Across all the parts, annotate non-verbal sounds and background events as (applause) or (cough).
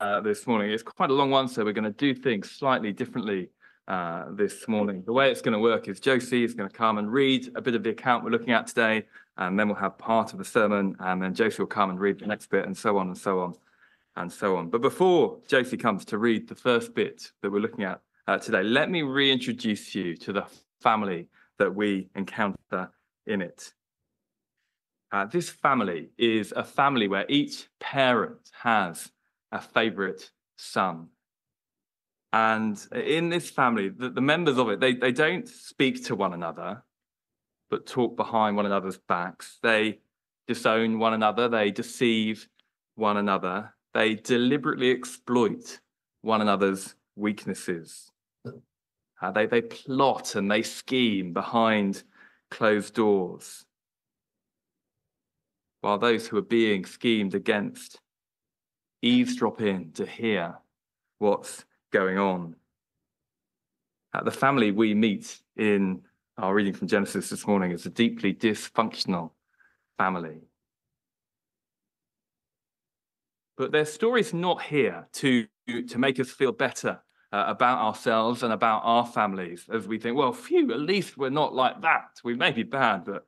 uh, this morning. It's quite a long one, so we're going to do things slightly differently uh, this morning. The way it's going to work is Josie is going to come and read a bit of the account we're looking at today, and then we'll have part of the sermon, and then Josie will come and read the next bit, and so on and so on and so on. But before Josie comes to read the first bit that we're looking at uh, today, let me reintroduce you to the family that we encounter in it. Uh, this family is a family where each parent has a favorite son. And in this family, the, the members of it, they, they don't speak to one another, but talk behind one another's backs. They disown one another, they deceive one another, they deliberately exploit one another's weaknesses. Uh, they, they plot and they scheme behind closed doors, while those who are being schemed against eavesdrop in to hear what's going on. Uh, the family we meet in our reading from Genesis this morning is a deeply dysfunctional family. But their story's not here to, to make us feel better uh, about ourselves and about our families as we think, well, phew, at least we're not like that. We may be bad, but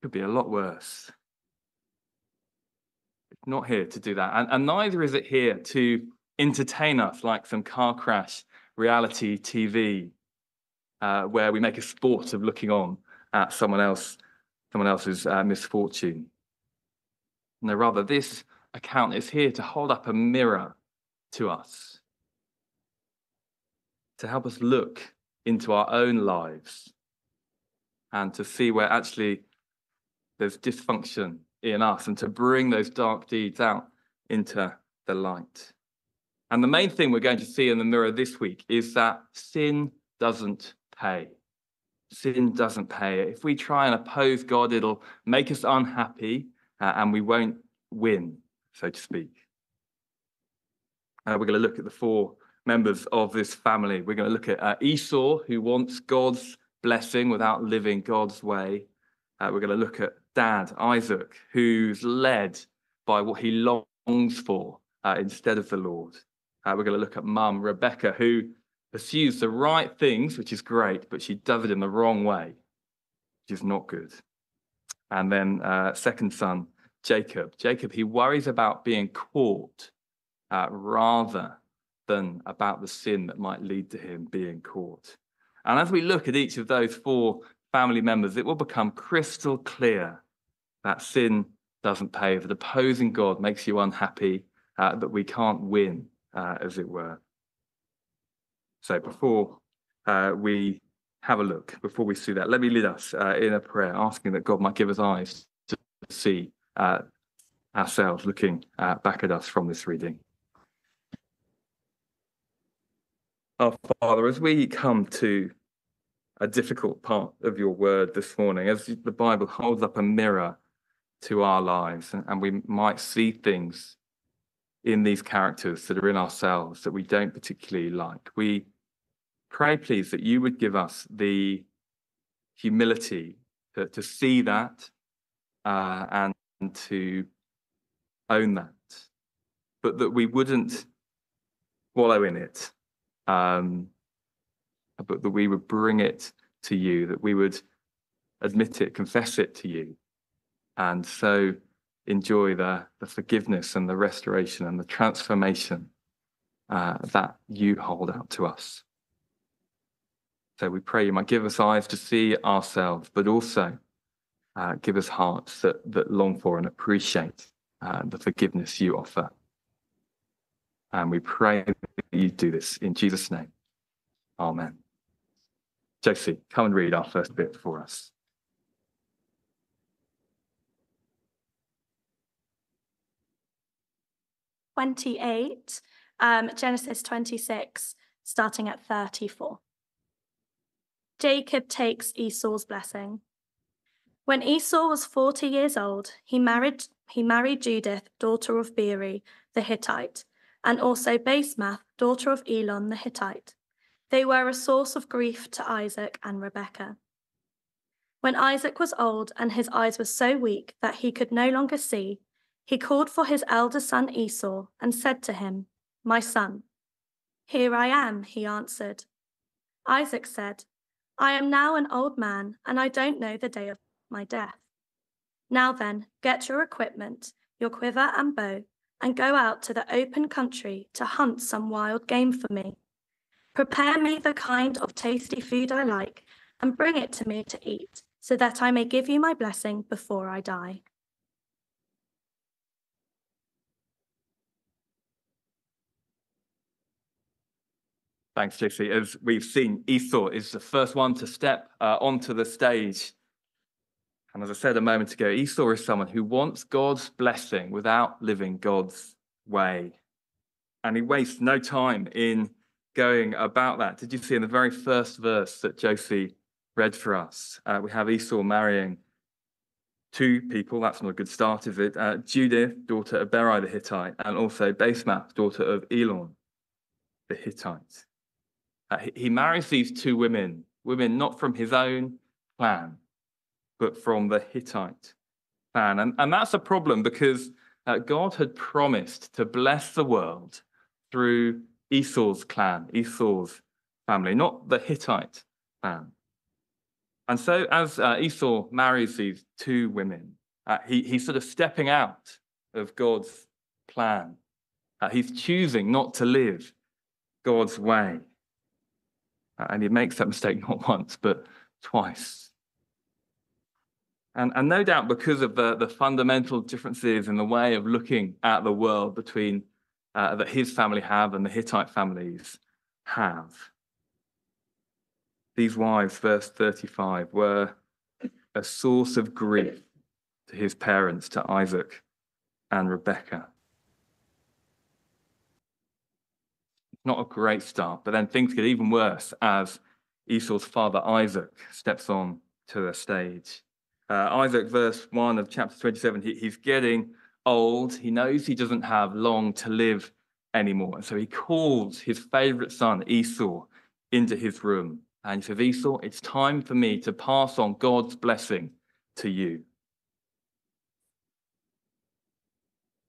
could be a lot worse. Not here to do that. And, and neither is it here to entertain us like some car crash reality TV uh, where we make a sport of looking on at someone else, someone else's uh, misfortune. No, rather, this account is here to hold up a mirror to us, to help us look into our own lives and to see where actually there's dysfunction in us and to bring those dark deeds out into the light. And the main thing we're going to see in the mirror this week is that sin doesn't pay. Sin doesn't pay. If we try and oppose God, it'll make us unhappy uh, and we won't win, so to speak. Uh, we're going to look at the four members of this family. We're going to look at uh, Esau, who wants God's blessing without living God's way. Uh, we're going to look at dad, Isaac, who's led by what he longs for uh, instead of the Lord. Uh, we're going to look at mum, Rebecca, who pursues the right things, which is great, but she does it in the wrong way, which is not good. And then uh, second son, Jacob. Jacob, he worries about being caught uh, rather than about the sin that might lead to him being caught. And as we look at each of those four family members, it will become crystal clear that sin doesn't pay, that opposing God makes you unhappy, uh, that we can't win uh, as it were. So before uh, we have a look, before we see that, let me lead us uh, in a prayer, asking that God might give us eyes to see uh, ourselves looking uh, back at us from this reading. Our Father, as we come to a difficult part of your word this morning, as the Bible holds up a mirror to our lives, and we might see things in these characters that are in ourselves that we don't particularly like. We pray, please, that you would give us the humility to, to see that uh, and to own that, but that we wouldn't wallow in it, um, but that we would bring it to you, that we would admit it, confess it to you. And so enjoy the, the forgiveness and the restoration and the transformation uh, that you hold out to us. So we pray you might give us eyes to see ourselves, but also uh, give us hearts that, that long for and appreciate uh, the forgiveness you offer. And we pray that you do this in Jesus' name. Amen. Josie, come and read our first bit for us. 28, um, Genesis 26, starting at 34. Jacob takes Esau's blessing. When Esau was 40 years old, he married, he married Judith, daughter of Beeri, the Hittite, and also Basemath, daughter of Elon, the Hittite. They were a source of grief to Isaac and Rebekah. When Isaac was old and his eyes were so weak that he could no longer see, he called for his elder son Esau and said to him, My son. Here I am, he answered. Isaac said, I am now an old man, and I don't know the day of my death. Now then, get your equipment, your quiver and bow, and go out to the open country to hunt some wild game for me. Prepare me the kind of tasty food I like, and bring it to me to eat, so that I may give you my blessing before I die. Thanks, JC. As we've seen, Esau is the first one to step uh, onto the stage. And as I said a moment ago, Esau is someone who wants God's blessing without living God's way. And he wastes no time in going about that. Did you see in the very first verse that Josie read for us? Uh, we have Esau marrying two people. That's not a good start, is it? Uh, Judith, daughter of Beeri the Hittite, and also Basemath, daughter of Elon the Hittite. Uh, he marries these two women, women not from his own clan, but from the Hittite clan. And, and that's a problem because uh, God had promised to bless the world through Esau's clan, Esau's family, not the Hittite clan. And so, as uh, Esau marries these two women, uh, he, he's sort of stepping out of God's plan. Uh, he's choosing not to live God's way. And he makes that mistake not (laughs) once, but twice. And, and no doubt because of the, the fundamental differences in the way of looking at the world between uh, that his family have and the Hittite families have. These wives, verse 35, were a source of grief to his parents, to Isaac and Rebekah. not a great start, but then things get even worse as Esau's father Isaac steps on to the stage. Uh, Isaac, verse 1 of chapter 27, he, he's getting old. He knows he doesn't have long to live anymore. And so he calls his favorite son, Esau, into his room. And he says, Esau, it's time for me to pass on God's blessing to you.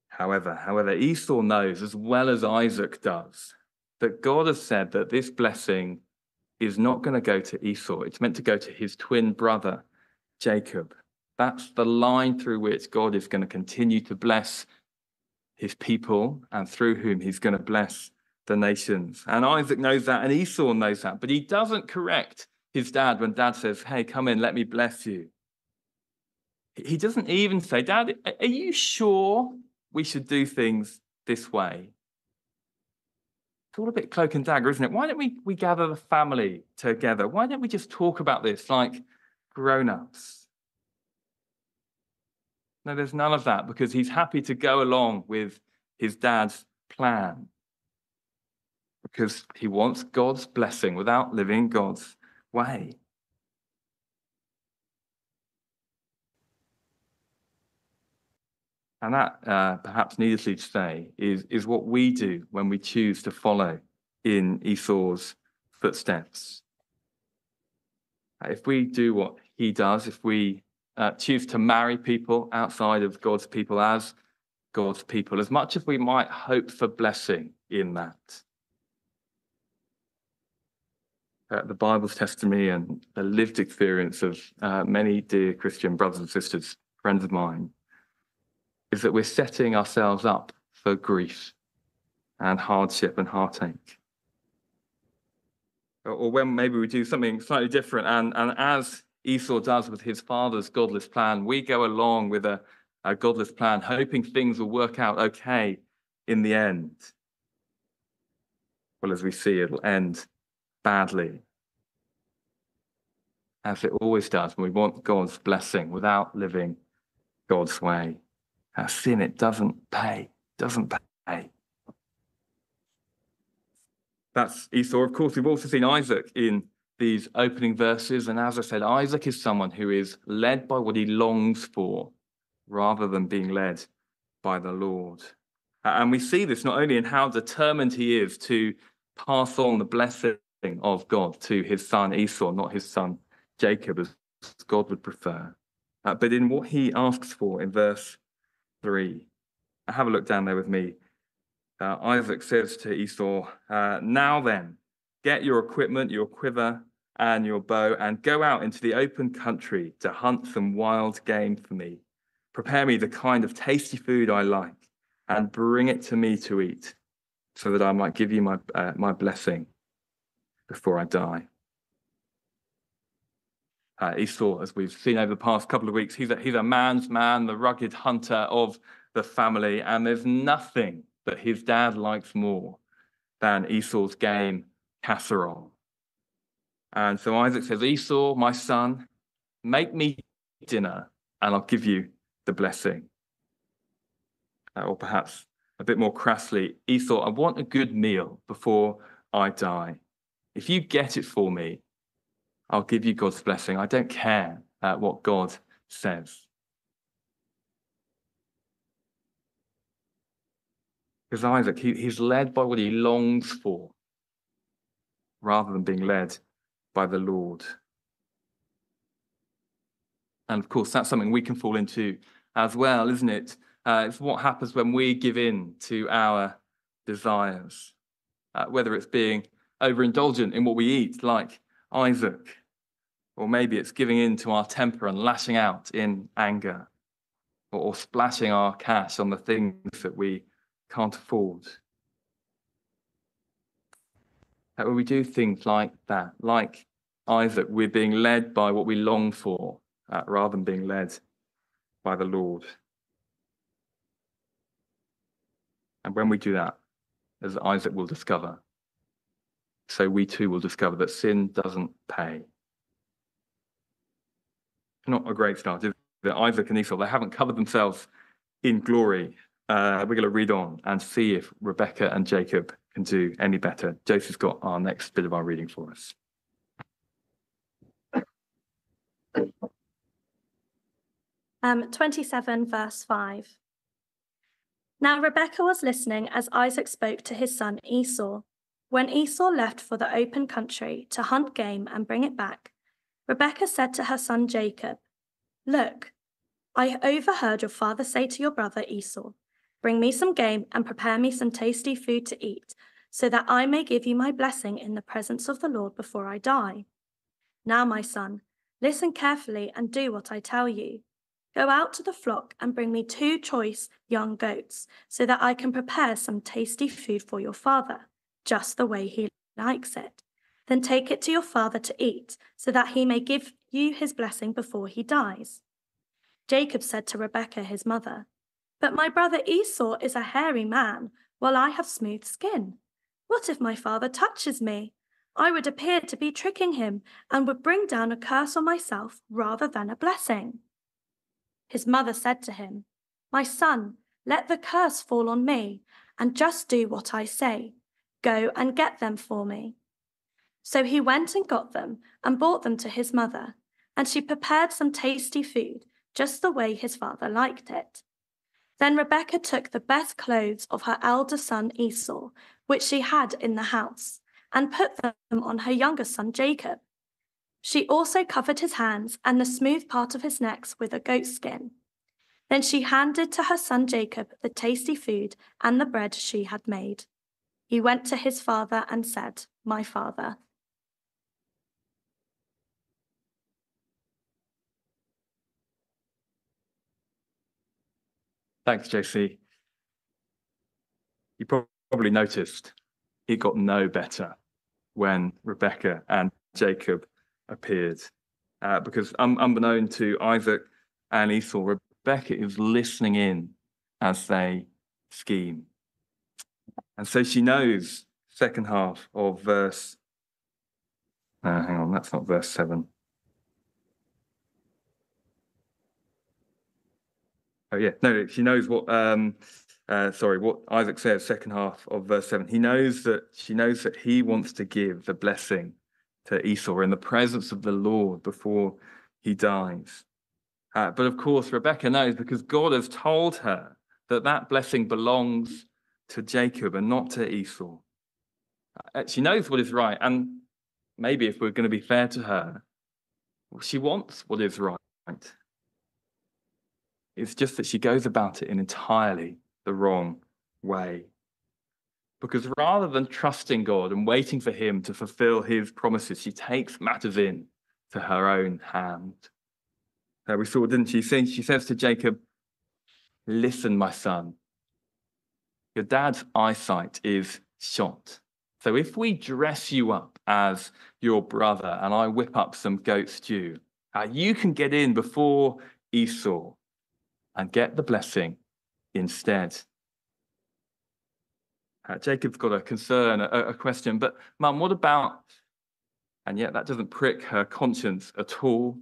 However, however, Esau knows as well as Isaac does that God has said that this blessing is not going to go to Esau. It's meant to go to his twin brother, Jacob. That's the line through which God is going to continue to bless his people and through whom he's going to bless the nations. And Isaac knows that, and Esau knows that, but he doesn't correct his dad when dad says, Hey, come in, let me bless you. He doesn't even say, Dad, are you sure we should do things this way? It's all a bit cloak and dagger, isn't it? Why don't we, we gather the family together? Why don't we just talk about this like grown ups? No, there's none of that because he's happy to go along with his dad's plan because he wants God's blessing without living God's way. And that, uh, perhaps needlessly to say, is, is what we do when we choose to follow in Esau's footsteps. If we do what he does, if we uh, choose to marry people outside of God's people as God's people, as much as we might hope for blessing in that, uh, the Bible's testimony and the lived experience of uh, many dear Christian brothers and sisters, friends of mine, is that we're setting ourselves up for grief and hardship and heartache. Or when maybe we do something slightly different, and, and as Esau does with his father's godless plan, we go along with a, a godless plan, hoping things will work out okay in the end. Well, as we see, it'll end badly, as it always does when we want God's blessing without living God's way. Our sin, it doesn't pay, doesn't pay. That's Esau. Of course, we've also seen Isaac in these opening verses. And as I said, Isaac is someone who is led by what he longs for rather than being led by the Lord. And we see this not only in how determined he is to pass on the blessing of God to his son Esau, not his son Jacob, as God would prefer, uh, but in what he asks for in verse 3. Have a look down there with me. uh, Isaac says to Esau, uh, Now then, get your equipment, your quiver, and your bow, and go out into the open country to hunt some wild game for me. Prepare me the kind of tasty food I like, and bring it to me to eat, so that I might give you my, uh, my blessing before I die. Uh, Esau, as we've seen over the past couple of weeks, he's a, he's a man's man, the rugged hunter of the family, and there's nothing that his dad likes more than Esau's game casserole. And so Isaac says, Esau, my son, make me dinner and I'll give you the blessing. Uh, or perhaps a bit more crassly, Esau, I want a good meal before I die. If you get it for me, I'll give you God's blessing. I don't care uh, what God says. Because Isaac, he, he's led by what he longs for rather than being led by the Lord. And of course, that's something we can fall into as well, isn't it? Uh, it's what happens when we give in to our desires, uh, whether it's being overindulgent in what we eat, like Isaac, or maybe it's giving in to our temper and lashing out in anger, or, or splashing our cash on the things that we can't afford. That when we do things like that, like Isaac, we're being led by what we long for uh, rather than being led by the Lord. And when we do that, as Isaac will discover, so we too will discover that sin doesn't pay. Not a great start, is it? Isaac and Esau, they haven't covered themselves in glory uh, we're going to read on and see if Rebecca and Jacob can do any better. Josie's got our next bit of our reading for us. Um, 27, verse 5. Now Rebekah was listening as Isaac spoke to his son Esau. When Esau left for the open country to hunt game and bring it back, Rebekah said to her son Jacob, Look, I overheard your father say to your brother Esau, Bring me some game and prepare me some tasty food to eat, so that I may give you my blessing in the presence of the Lord before I die. Now, my son, listen carefully and do what I tell you. Go out to the flock and bring me two choice young goats, so that I can prepare some tasty food for your father, just the way he likes it. Then take it to your father to eat, so that he may give you his blessing before he dies. Jacob said to Rebekah his mother, but my brother Esau is a hairy man, while I have smooth skin. What if my father touches me? I would appear to be tricking him and would bring down a curse on myself rather than a blessing. His mother said to him, My son, let the curse fall on me, and just do what I say. Go and get them for me. So he went and got them and brought them to his mother, and she prepared some tasty food, just the way his father liked it. Then Rebekah took the best clothes of her elder son Esau, which she had in the house, and put them on her younger son Jacob. She also covered his hands and the smooth part of his necks with a goat skin. Then she handed to her son Jacob the tasty food and the bread she had made. He went to his father and said, My father. Thanks, JC. You probably noticed it got no better when Rebecca and Jacob appeared. Uh, because un- unbeknown to Isaac and Esau, Rebecca is listening in as they scheme. And so she knows, second half of verse, hang on, that's not verse 7. Oh yeah, no, she knows what. Um, uh, sorry, what Isaac says, second half of verse seven. He knows that she knows that he wants to give the blessing to Esau in the presence of the Lord before he dies. Uh, but of course, Rebecca knows because God has told her that that blessing belongs to Jacob and not to Esau. Uh, she knows what is right, and maybe if we're going to be fair to her, she wants what is right. It's just that she goes about it in entirely the wrong way. Because rather than trusting God and waiting for him to fulfill his promises, she takes matters in to her own hand. Uh, we saw, didn't she? She says to Jacob, Listen, my son, your dad's eyesight is shot. So if we dress you up as your brother and I whip up some goat stew, uh, you can get in before Esau and get the blessing instead. Uh, Jacob's got a concern, a, a question, but mum, what about? And yet that doesn't prick her conscience at all.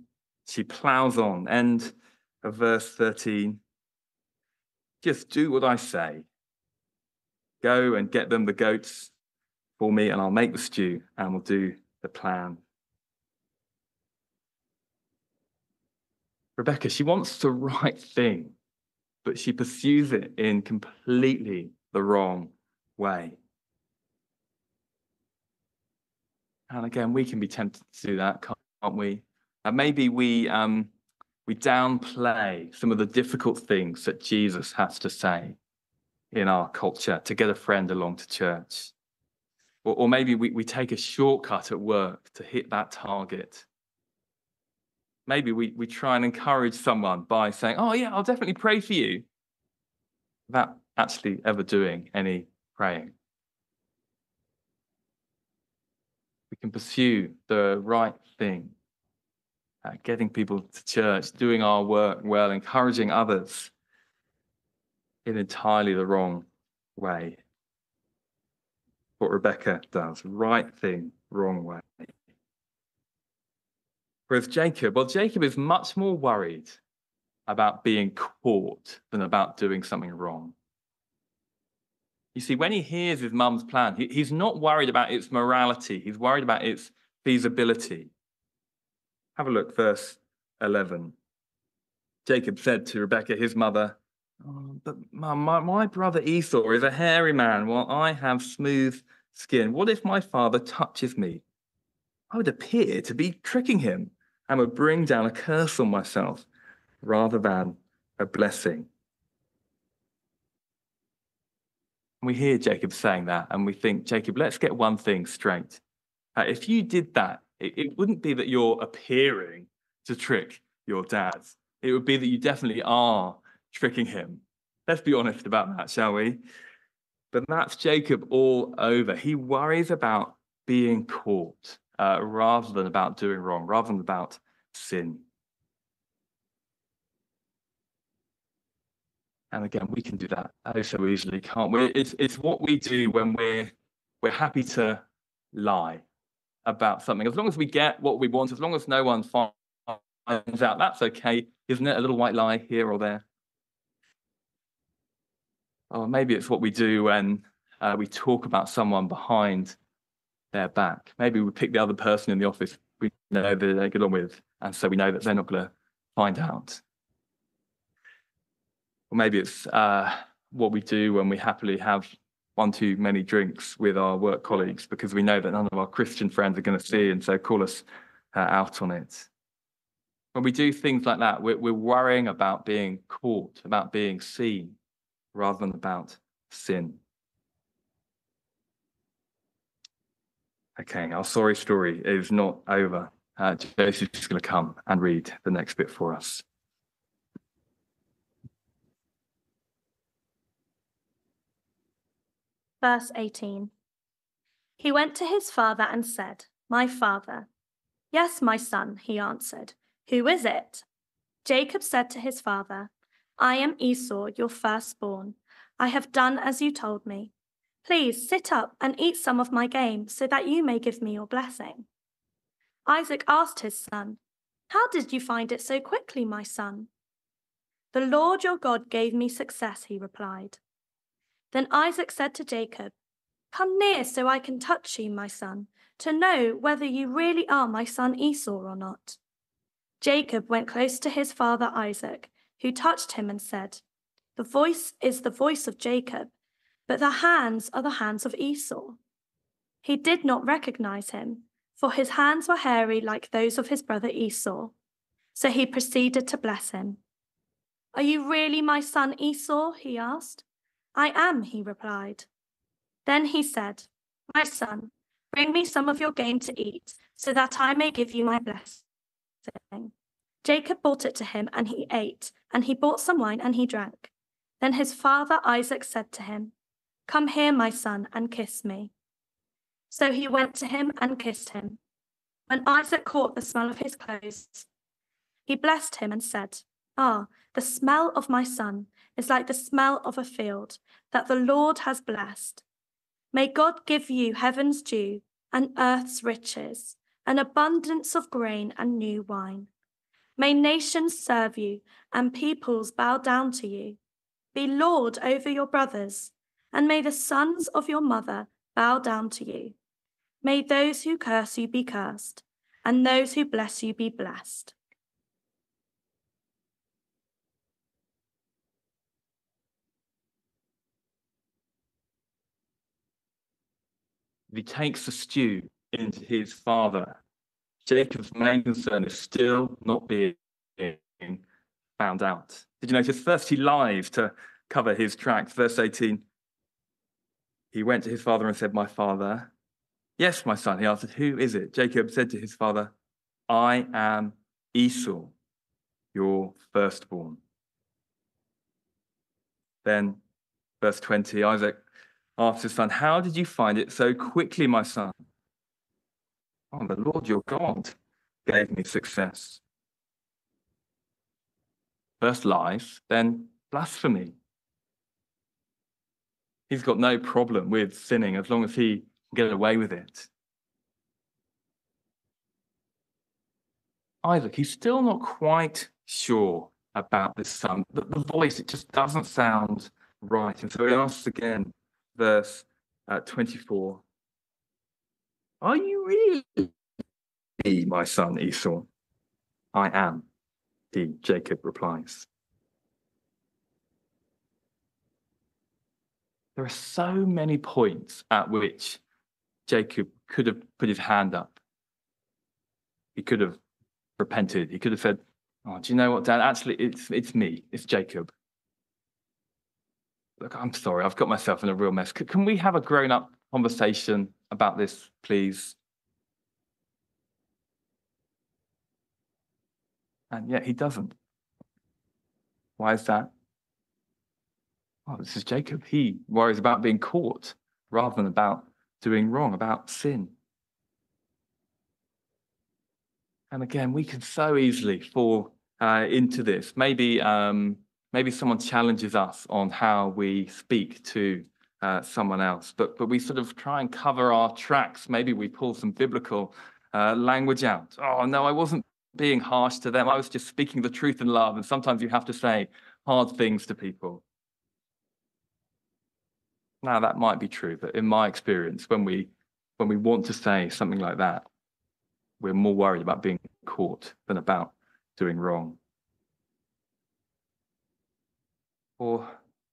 She plows on. End of verse 13. Just do what I say. Go and get them the goats for me, and I'll make the stew and we'll do the plan. Rebecca, she wants the right thing, but she pursues it in completely the wrong way. And again, we can be tempted to do that, can't we? And maybe we um, we downplay some of the difficult things that Jesus has to say in our culture to get a friend along to church. Or, or maybe we, we take a shortcut at work to hit that target. Maybe we, we try and encourage someone by saying, Oh, yeah, I'll definitely pray for you, without actually ever doing any praying. We can pursue the right thing, uh, getting people to church, doing our work well, encouraging others in entirely the wrong way. What Rebecca does, right thing, wrong way. Whereas Jacob, well, Jacob is much more worried about being caught than about doing something wrong. You see, when he hears his mum's plan, he, he's not worried about its morality, he's worried about its feasibility. Have a look, verse 11. Jacob said to Rebekah, his mother, oh, But mum, my, my brother Esau is a hairy man, while I have smooth skin. What if my father touches me? I would appear to be tricking him and would bring down a curse on myself rather than a blessing. we hear Jacob saying that, and we think, Jacob, let's get one thing straight. Uh, if you did that, it, it wouldn't be that you're appearing to trick your dad. It would be that you definitely are tricking him. Let's be honest about that, shall we? But that's Jacob all over. He worries about being caught uh, rather than about doing wrong, rather than about sin. And again, we can do that oh so easily, can't we? It's, it's what we do when we're, we're happy to lie about something. As long as we get what we want, as long as no one finds out, that's okay, isn't it? A little white lie here or there. Or maybe it's what we do when uh, we talk about someone behind their back. Maybe we pick the other person in the office we know that they get on with, and so we know that they're not going to find out. Or maybe it's uh, what we do when we happily have one too many drinks with our work colleagues because we know that none of our Christian friends are going to see and so call us uh, out on it. When we do things like that, we're, we're worrying about being caught, about being seen, rather than about sin. Okay, our sorry story is not over. Uh, Josie's going to come and read the next bit for us. Verse 18 He went to his father and said, My father. Yes, my son, he answered. Who is it? Jacob said to his father, I am Esau, your firstborn. I have done as you told me. Please sit up and eat some of my game so that you may give me your blessing. Isaac asked his son, How did you find it so quickly, my son? The Lord your God gave me success, he replied. Then Isaac said to Jacob, Come near so I can touch you, my son, to know whether you really are my son Esau or not. Jacob went close to his father Isaac, who touched him and said, The voice is the voice of Jacob, but the hands are the hands of Esau. He did not recognize him, for his hands were hairy like those of his brother Esau. So he proceeded to bless him. Are you really my son Esau? he asked. I am, he replied. Then he said, My son, bring me some of your game to eat, so that I may give you my blessing. Jacob brought it to him, and he ate, and he bought some wine, and he drank. Then his father Isaac said to him, Come here, my son, and kiss me. So he went to him and kissed him. When Isaac caught the smell of his clothes, he blessed him and said, Ah, the smell of my son is like the smell of a field that the Lord has blessed. May God give you heaven's dew and earth's riches, an abundance of grain and new wine. May nations serve you and peoples bow down to you. Be Lord over your brothers, and may the sons of your mother bow down to you. May those who curse you be cursed, and those who bless you be blessed. he takes the stew into his father, Jacob's main concern is still not being found out. Did you notice? First, he lies to cover his tracks. Verse 18 He went to his father and said, My father. Yes, my son. He answered, Who is it? Jacob said to his father, I am Esau, your firstborn. Then, verse 20, Isaac asked his son, How did you find it so quickly, my son? Oh, the Lord your God gave me success. First lies, then blasphemy. He's got no problem with sinning as long as he get away with it. Isaac, he's still not quite sure about this son. The, the voice, it just doesn't sound right. And so he asks again, verse uh, 24 Are you really my son Esau? I am, he, Jacob replies. There are so many points at which Jacob could have put his hand up. He could have repented. He could have said, Oh, do you know what, Dad? Actually, it's, it's me, it's Jacob look, I'm sorry, I've got myself in a real mess. can we have a grown up conversation about this, please? And yet he doesn't. Why is that? Oh, this is Jacob. He worries about being caught rather than about doing wrong, about sin. And again, we can so easily fall uh, into this. Maybe um, maybe someone challenges us on how we speak to uh, someone else, but but we sort of try and cover our tracks. Maybe we pull some biblical uh, language out. Oh no, I wasn't being harsh to them. I was just speaking the truth in love. And sometimes you have to say hard things to people. Now that might be true, but in my experience, when we when we want to say something like that, we're more worried about being caught than about doing wrong. Or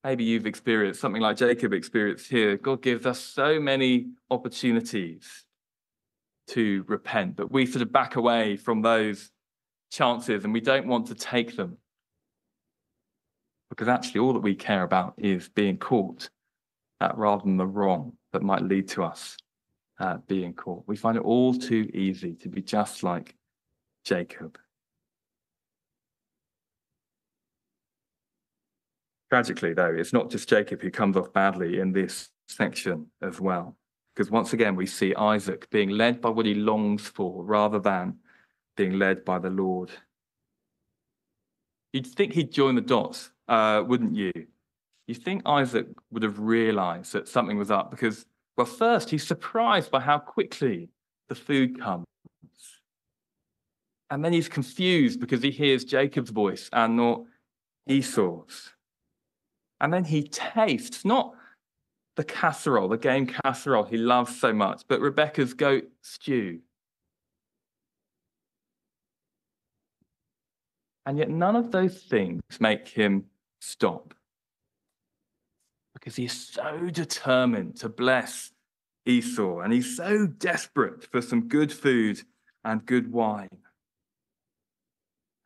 maybe you've experienced something like Jacob experienced here. God gives us so many opportunities to repent, but we sort of back away from those chances and we don't want to take them. Because actually, all that we care about is being caught uh, rather than the wrong that might lead to us uh, being caught. We find it all too easy to be just like Jacob. Tragically, though, it's not just Jacob who comes off badly in this section as well. Because once again, we see Isaac being led by what he longs for rather than being led by the Lord. You'd think he'd join the dots, uh, wouldn't you? You think Isaac would have realized that something was up because, well, first, he's surprised by how quickly the food comes. And then he's confused because he hears Jacob's voice and not Esau's. And then he tastes not the casserole, the game casserole he loves so much, but Rebecca's goat stew. And yet, none of those things make him stop because he's so determined to bless Esau and he's so desperate for some good food and good wine.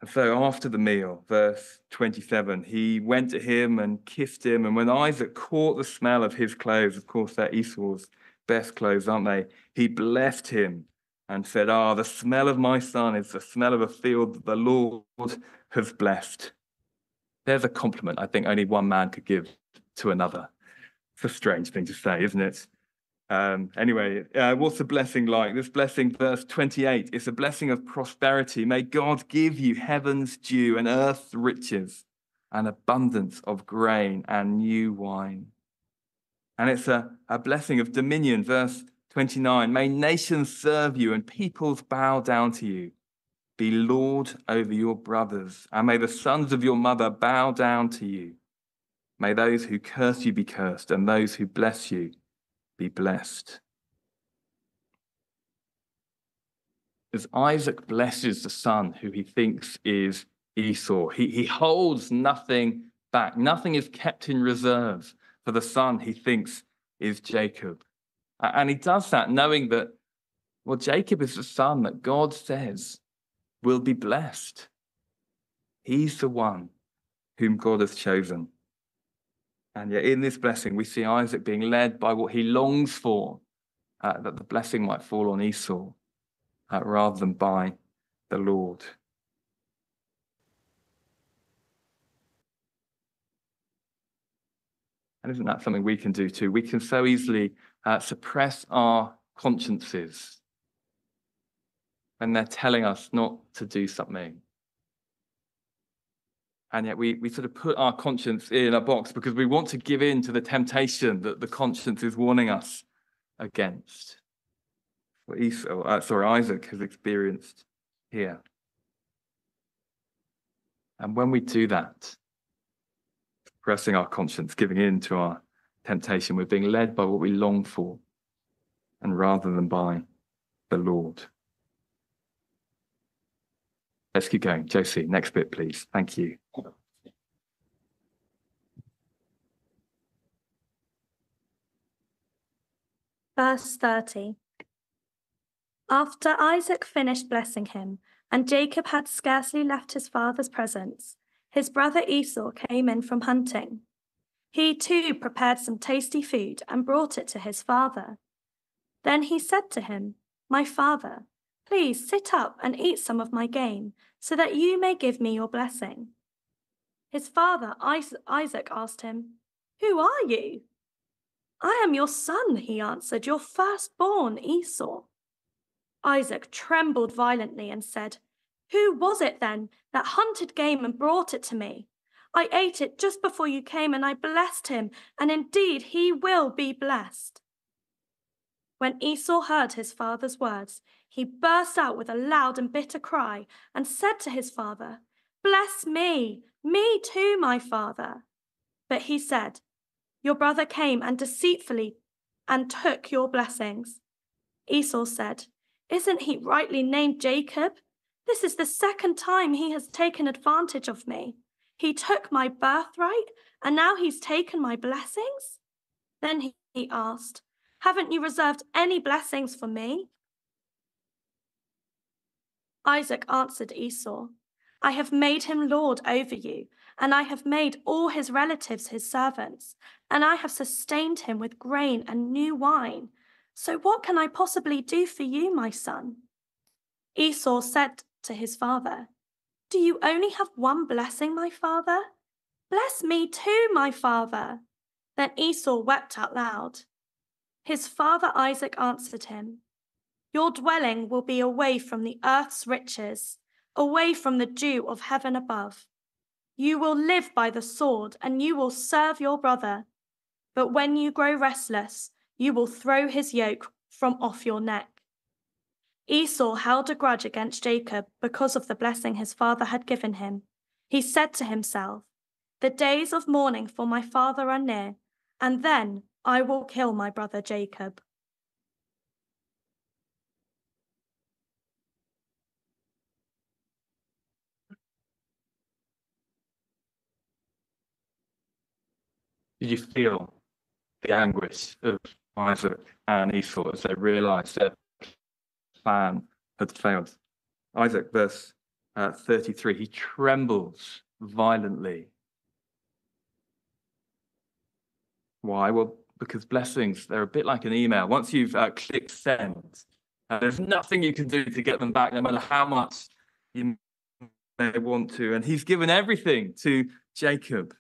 And so after the meal, verse 27, he went to him and kissed him. And when Isaac caught the smell of his clothes, of course, they're Esau's best clothes, aren't they? He blessed him and said, Ah, the smell of my son is the smell of a field that the Lord has blessed. There's a compliment I think only one man could give to another. It's a strange thing to say, isn't it? Um, anyway, uh, what's the blessing like? This blessing, verse 28, is a blessing of prosperity. May God give you heaven's dew and earth's riches, and abundance of grain and new wine. And it's a, a blessing of dominion, verse 29. May nations serve you and peoples bow down to you. Be Lord over your brothers, and may the sons of your mother bow down to you. May those who curse you be cursed, and those who bless you be blessed. As Isaac blesses the son who he thinks is Esau, he, he holds nothing back. Nothing is kept in reserve for the son he thinks is Jacob. And he does that knowing that, well, Jacob is the son that God says will be blessed. He's the one whom God has chosen. And yet, in this blessing, we see Isaac being led by what he longs for, uh, that the blessing might fall on Esau uh, rather than by the Lord. And isn't that something we can do too? We can so easily uh, suppress our consciences when they're telling us not to do something. And yet we, we sort of put our conscience in a box because we want to give in to the temptation that the conscience is warning us against. What Esau, uh, sorry, Isaac has experienced here. And when we do that, pressing our conscience, giving in to our temptation, we're being led by what we long for, and rather than by the Lord. Let's keep going. Josie, next bit, please. Thank you. Verse 30 After Isaac finished blessing him, and Jacob had scarcely left his father's presence, his brother Esau came in from hunting. He too prepared some tasty food and brought it to his father. Then he said to him, My father, Please sit up and eat some of my game, so that you may give me your blessing. His father, Isaac, asked him, Who are you? I am your son, he answered, your firstborn, Esau. Isaac trembled violently and said, Who was it then that hunted game and brought it to me? I ate it just before you came, and I blessed him, and indeed he will be blessed. When Esau heard his father's words, he burst out with a loud and bitter cry and said to his father, Bless me, me too, my father. But he said, Your brother came and deceitfully and took your blessings. Esau said, Isn't he rightly named Jacob? This is the second time he has taken advantage of me. He took my birthright, and now he's taken my blessings? Then he asked, haven't you reserved any blessings for me? Isaac answered Esau, I have made him lord over you, and I have made all his relatives his servants, and I have sustained him with grain and new wine. So what can I possibly do for you, my son? Esau said to his father, Do you only have one blessing, my father? Bless me too, my father. Then Esau wept out loud. His father Isaac answered him, Your dwelling will be away from the earth's riches, away from the dew of heaven above. You will live by the sword, and you will serve your brother. But when you grow restless, you will throw his yoke from off your neck. Esau held a grudge against Jacob because of the blessing his father had given him. He said to himself, The days of mourning for my father are near, and then I will kill my brother Jacob. Did you feel the anguish of Isaac and Esau as they realized their plan had failed? Isaac, verse uh, 33, he trembles violently. Why? Well, because blessings, they're a bit like an email. Once you've uh, clicked send, uh, there's nothing you can do to get them back, no matter how much you may want to. And he's given everything to Jacob.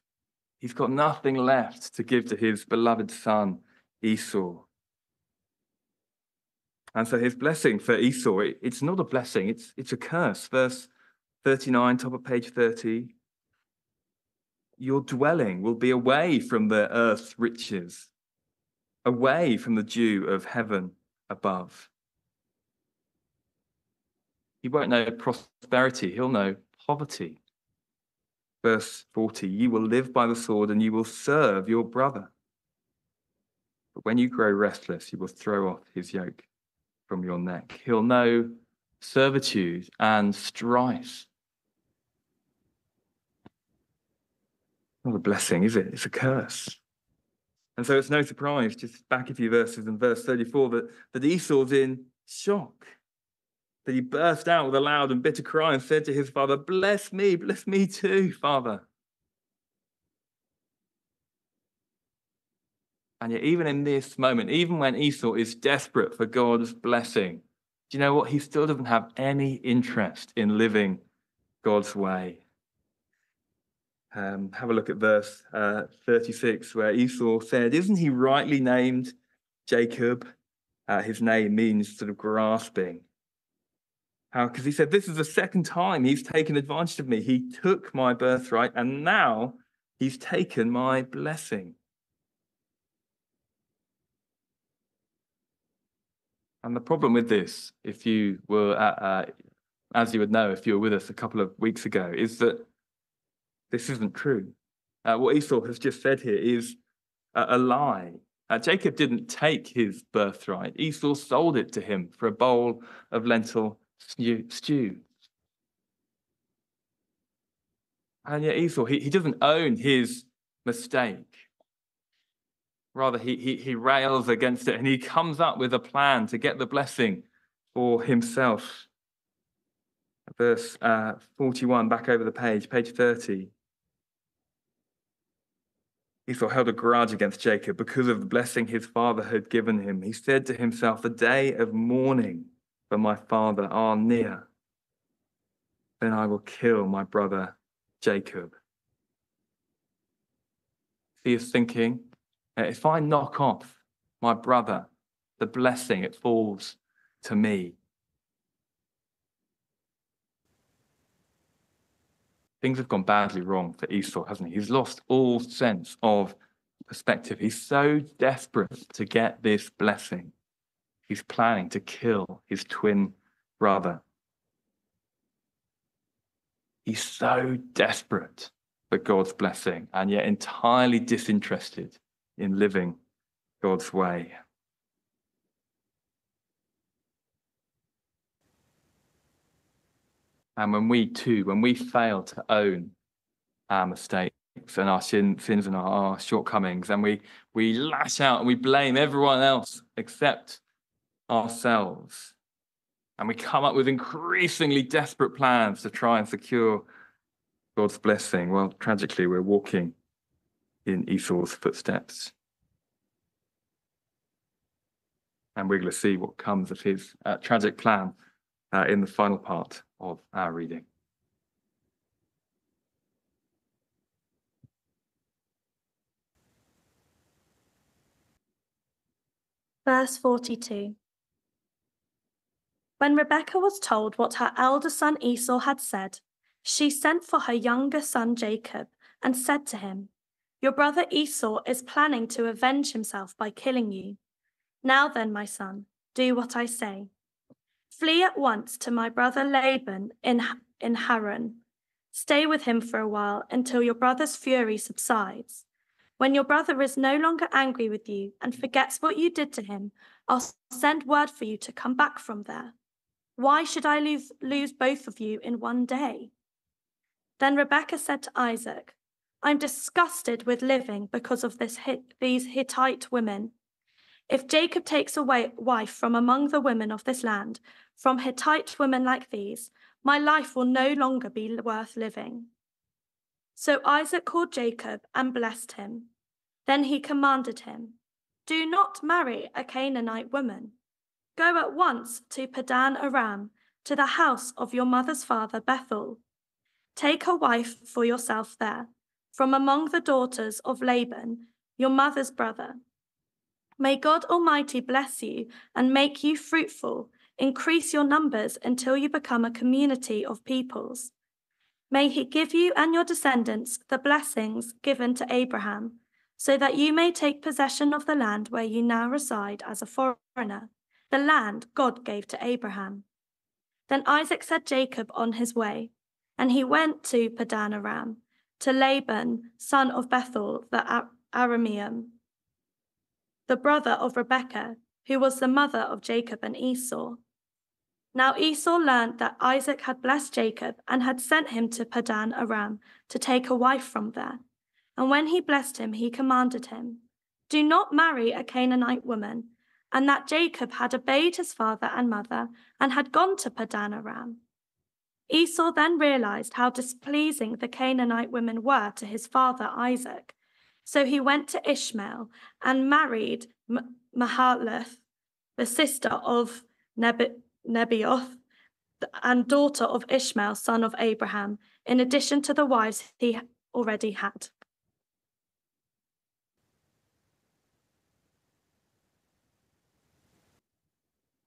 He's got nothing left to give to his beloved son, Esau. And so his blessing for Esau, it, it's not a blessing, it's, it's a curse. Verse 39, top of page 30. Your dwelling will be away from the earth's riches, away from the dew of heaven above. He won't know prosperity, he'll know poverty. Verse 40 You will live by the sword and you will serve your brother. But when you grow restless, you will throw off his yoke from your neck. He'll know servitude and strife. Not a blessing, is it? It's a curse. And so it's no surprise, just back a few verses in verse 34, that, that Esau's in shock. That he burst out with a loud and bitter cry and said to his father, Bless me, bless me too, father. And yet, even in this moment, even when Esau is desperate for God's blessing, do you know what? He still doesn't have any interest in living God's way. Um, have a look at verse uh, 36, where Esau said, Isn't he rightly named Jacob? Uh, his name means sort of grasping. Because he said, This is the second time he's taken advantage of me. He took my birthright, and now he's taken my blessing. And the problem with this, if you were, at, uh, as you would know if you were with us a couple of weeks ago, is that this isn't true. Uh, what Esau has just said here is a, a lie. Uh, Jacob didn't take his birthright. Esau sold it to him for a bowl of lentil stew. And yet Esau, he, he doesn't own his mistake. Rather, he, he, he rails against it and he comes up with a plan to get the blessing for himself. Verse uh, 41, back over the page, page 30. Esau held a grudge against Jacob because of the blessing his father had given him. He said to himself, The day of mourning for my father are near. Then I will kill my brother Jacob. He is thinking, if I knock off my brother, the blessing, it falls to me. things have gone badly wrong for Esau, hasn't he? He's lost all sense of perspective. He's so desperate to get this blessing. He's planning to kill his twin brother. He's so desperate for God's blessing and yet entirely disinterested in living God's way. And when we too, when we fail to own our mistakes and our sin, sins and our, our shortcomings, and we, we lash out and we blame everyone else except ourselves, and we come up with increasingly desperate plans to try and secure God's blessing, well, tragically, we're walking in Esau's footsteps. And we're going to see what comes of his uh, tragic plan uh, in the final part of our reading. Verse 42 When Rebekah was told what her elder son Esau had said, she sent for her younger son Jacob and said to him, Your brother Esau is planning to avenge himself by killing you. Now then, my son, do what I say. Flee at once to my brother Laban in, in Haran. Stay with him for a while until your brother's fury subsides. When your brother is no longer angry with you and forgets what you did to him, I'll send word for you to come back from there. Why should I lose, lose both of you in one day? Then Rebekah said to Isaac, I'm disgusted with living because of this these Hittite women. If Jacob takes a wife from among the women of this land, from Hittite women like these, my life will no longer be worth living. So Isaac called Jacob and blessed him. Then he commanded him, Do not marry a Canaanite woman. Go at once to Paddan Aram, to the house of your mother's father Bethuel. Take a wife for yourself there, from among the daughters of Laban, your mother's brother. May God Almighty bless you and make you fruitful, increase your numbers until you become a community of peoples. May he give you and your descendants the blessings given to Abraham, so that you may take possession of the land where you now reside as a foreigner, the land God gave to Abraham. Then Isaac set Jacob on his way, and he went to Paddan Aram, to Laban, son of Bethuel the Aramean, the brother of Rebekah, who was the mother of Jacob and Esau. Now Esau learned that Isaac had blessed Jacob and had sent him to Paddan Aram to take a wife from there. And when he blessed him, he commanded him, Do not marry a Canaanite woman, and that Jacob had obeyed his father and mother and had gone to Paddan Aram. Esau then realized how displeasing the Canaanite women were to his father Isaac. So he went to Ishmael and married Mahalath, the sister of Neb- Nebaioth and daughter of Ishmael, son of Abraham, in addition to the wives he already had.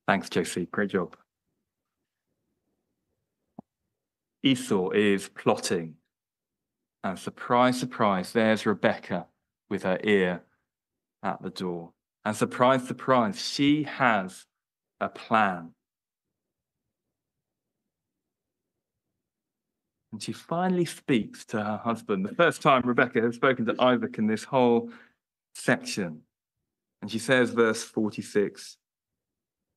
Thanks, Josie. Great job. Esau is plotting. And surprise, surprise, there's Rebecca with her ear at the door. And surprise, surprise, she has a plan. And she finally speaks to her husband. The first time Rebecca has spoken to Isaac in this whole section. And she says, verse 46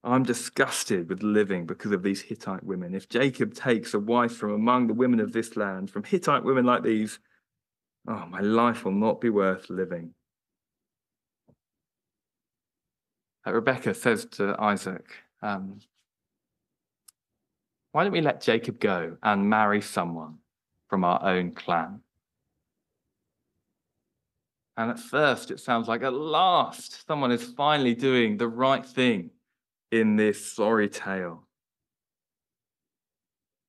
I'm disgusted with living because of these Hittite women. If Jacob takes a wife from among the women of this land, from Hittite women like these, oh, my life will not be worth living. Uh, Rebecca says to Isaac, um, why don't we let Jacob go and marry someone from our own clan? And at first, it sounds like at last someone is finally doing the right thing in this sorry tale.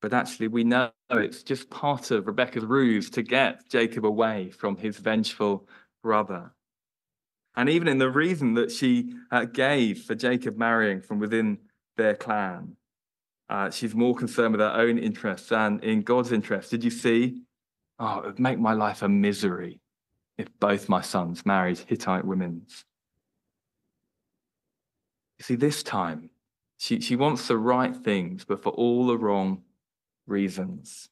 But actually, we know it's just part of Rebecca's ruse to get Jacob away from his vengeful brother. And even in the reason that she uh, gave for Jacob marrying from within their clan, uh, she's more concerned with her own interests than in God's interest. Did you see? Oh, it would make my life a misery if both my sons married Hittite women. You see, this time, she, she wants the right things, but for all the wrong reasons.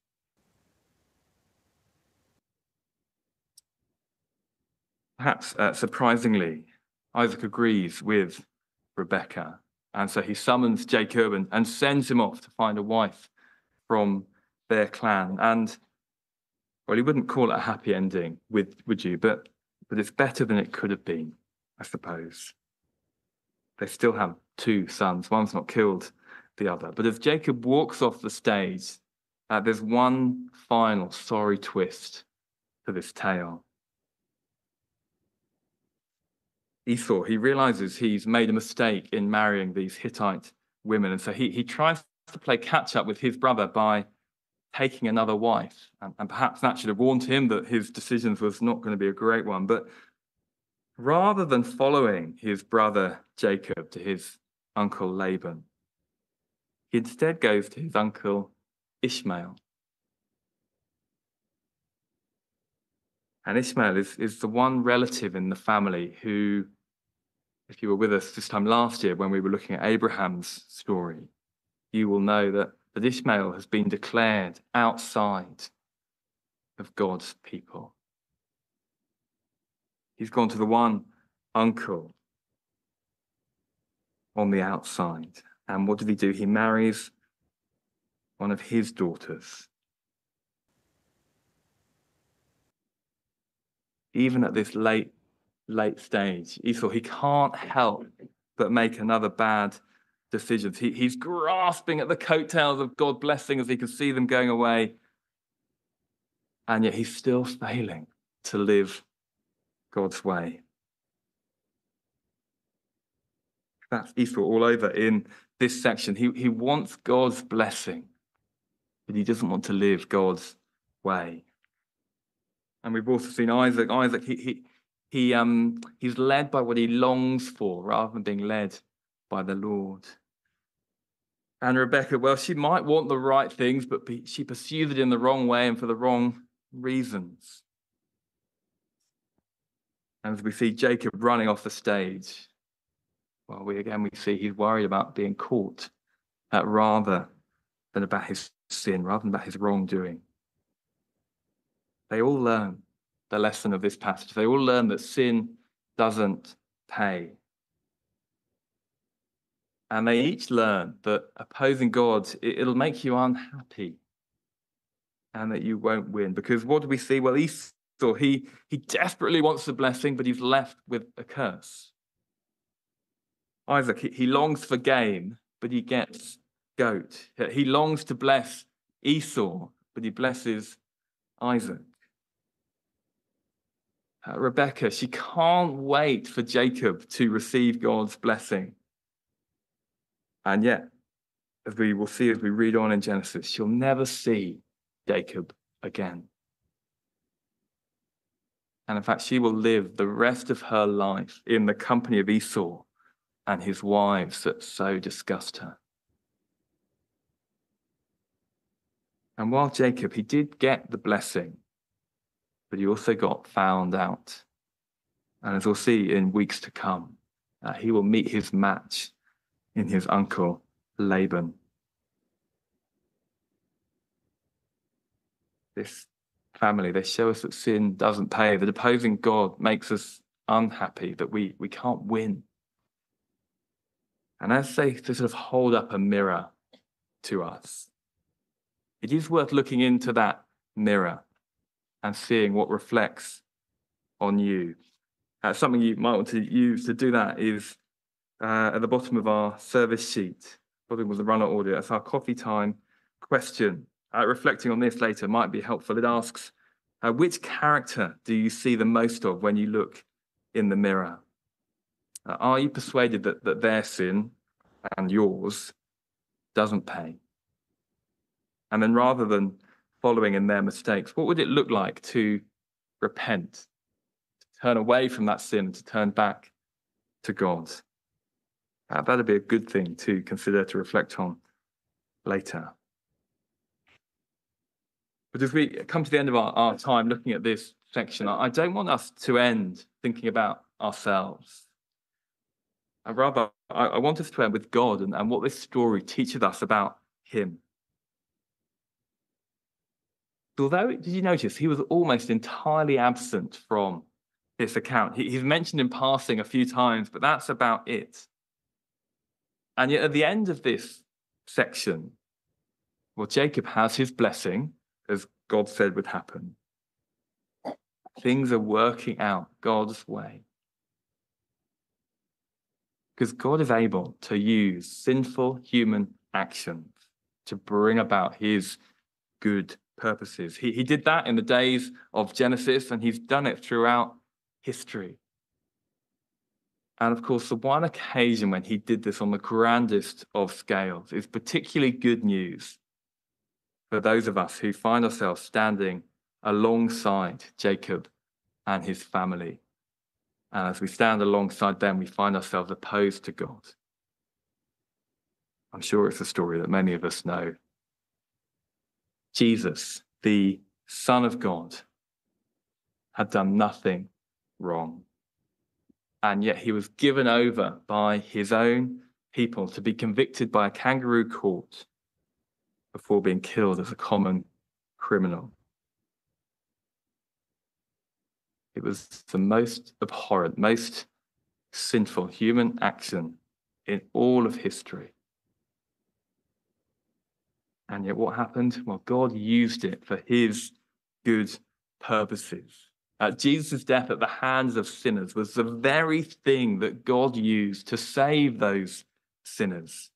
Perhaps uh, surprisingly, Isaac agrees with Rebecca and so he summons Jacob and, and sends him off to find a wife from their clan. And well, he wouldn't call it a happy ending, with, would you? But but it's better than it could have been, I suppose. They still have two sons. One's not killed the other. But as Jacob walks off the stage, uh, there's one final sorry twist to this tale. Esau, he realizes he's made a mistake in marrying these Hittite women. And so he, he tries to play catch up with his brother by taking another wife. And, and perhaps that should have warned him that his decisions was not going to be a great one. But rather than following his brother Jacob to his uncle Laban, he instead goes to his uncle Ishmael. And Ishmael is, is the one relative in the family who if you were with us this time last year when we were looking at Abraham's story, you will know that, that Ishmael has been declared outside of God's people. He's gone to the one uncle on the outside. And what did he do? He marries one of his daughters. Even at this late late stage. Esau, he can't help but make another bad decisions. He, he's grasping at the coattails of God blessing as he can see them going away. And yet he's still failing to live God's way. That's Esau all over in this section. He, he wants God's blessing, but he doesn't want to live God's way. And we've also seen Isaac. Isaac, he, he, he, um, he's led by what he longs for rather than being led by the Lord. And Rebecca, well, she might want the right things, but she pursues it in the wrong way and for the wrong reasons. And we see Jacob running off the stage, well, we again we see he's worried about being caught uh, rather than about his sin, rather than about his wrongdoing. They all learn the lesson of this passage. They all learn that sin doesn't pay. And they each learn that opposing God, it'll make you unhappy and that you won't win. Because what do we see? Well, Esau, he, he desperately wants the blessing, but he's left with a curse. Isaac, he, he longs for gain, but he gets goat. He longs to bless Esau, but he blesses Isaac. Uh, Rebecca, she can't wait for Jacob to receive God's blessing. And yet, as we will see as we read on in Genesis, she'll never see Jacob again. And in fact, she will live the rest of her life in the company of Esau and his wives that so disgust her. And while Jacob, he did get the blessing, but he also got found out. And as we'll see in weeks to come, uh, he will meet his match in his uncle Laban. This family, they show us that sin doesn't pay, that opposing God makes us unhappy, that we, we can't win. And as they sort of hold up a mirror to us, it is worth looking into that mirror and seeing what reflects on you. Uh, something you might want to use to do that is uh, at the bottom of our service sheet, probably with the runner order, that's our coffee time question. Uh, reflecting on this later might be helpful. It asks, uh, which character do you see the most of when you look in the mirror? Uh, are you persuaded that, that their sin and yours doesn't pay? And then rather than following in their mistakes, what would it look like to repent, to turn away from that sin, to turn back to God? Uh, that'd be a good thing to consider to reflect on later. But as we come to the end of our, our time looking at this section, I don't want us to end thinking about ourselves. And rather, I, I want us to end with God and, and what this story teaches us about Him. Although, did you notice, he was almost entirely absent from this account. He, he's mentioned in passing a few times, but that's about it. And yet, at the end of this section, well, Jacob has his blessing, as God said would happen. Things are working out God's way. Because God is able to use sinful human actions to bring about his good purposes. He, he did that in the days of Genesis, and he's done it throughout history. And of course, the one occasion when he did this on the grandest of scales is particularly good news for those of us who find ourselves standing alongside Jacob and his family. And as we stand alongside them, we find ourselves opposed to God. I'm sure it's a story that many of us know. Jesus, the Son of God, had done nothing wrong and yet he was given over by his own people to be convicted by a kangaroo court before being killed as a common criminal. It was the most abhorrent, most sinful human action in all of history. And yet, what happened? Well, God used it for his good purposes. Uh, Jesus' death at the hands of sinners was the very thing that God used to save those sinners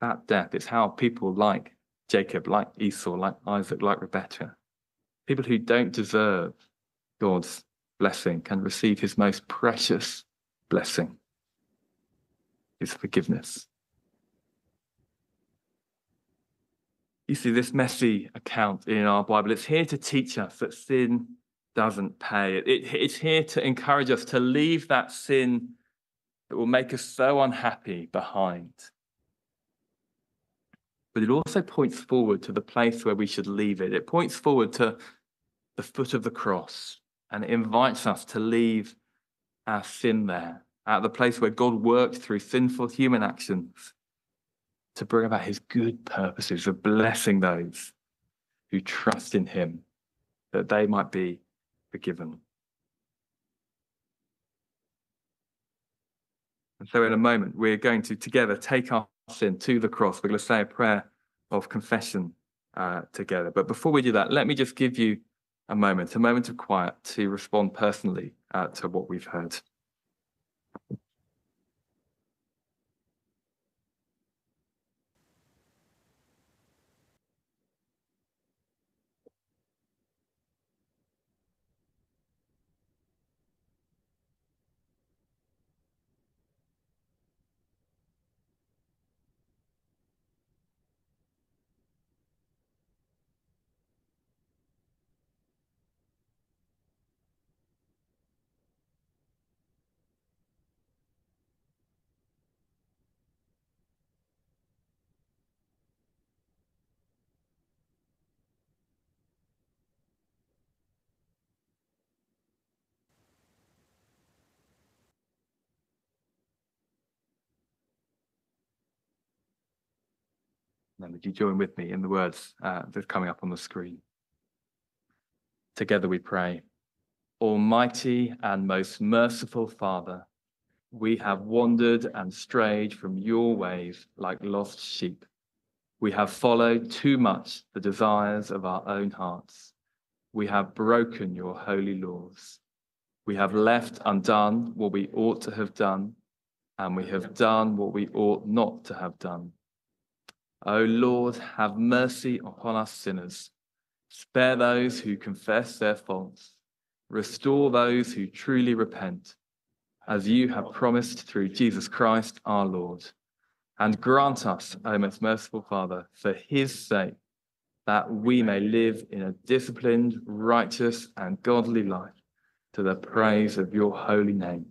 that death. It's how people like Jacob, like Esau, like Isaac, like Rebecca, people who don't deserve God's blessing can receive his most precious blessing, his forgiveness. You see, this messy account in our Bible, it's here to teach us that sin doesn't pay. It, it, it's here to encourage us to leave that sin that will make us so unhappy behind. But it also points forward to the place where we should leave it. It points forward to the foot of the cross and it invites us to leave our sin there, at the place where God worked through sinful human actions to bring about his good purposes of blessing those who trust in him that they might be forgiven. And so, in a moment, we're going to together take our sin to the cross. We're going to say a prayer of confession uh, together. But before we do that, let me just give you a moment, a moment of quiet to respond personally uh, to what we've heard. Would you join with me in the words uh, that are coming up on the screen? Together we pray. Almighty and most merciful Father, we have wandered and strayed from your ways like lost sheep. We have followed too much the desires of our own hearts. We have broken your holy laws. We have left undone what we ought to have done, and we have done what we ought not to have done. O Lord, have mercy upon us sinners. Spare those who confess their faults. Restore those who truly repent, as you have promised through Jesus Christ our Lord. And grant us, O most merciful Father, for his sake, that we may live in a disciplined, righteous, and godly life to the praise of your holy name.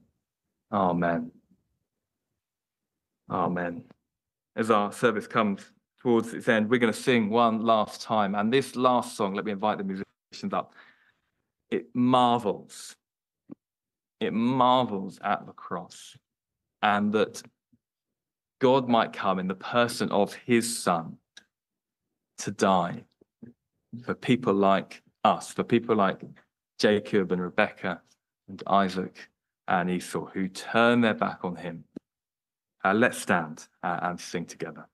Amen. Amen. As our service comes towards its end, we're going to sing one last time. And this last song, let me invite the musicians up. It marvels. It marvels at the cross and that God might come in the person of his son to die for people like us, for people like Jacob and Rebecca and Isaac and Esau who turn their back on him. Uh, let's stand uh, and sing together.